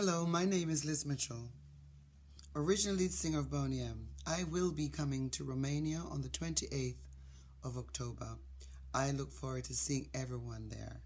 Hello, my name is Liz Mitchell, original lead singer of Boney M. I will be coming to Romania on the 28th of October. I look forward to seeing everyone there.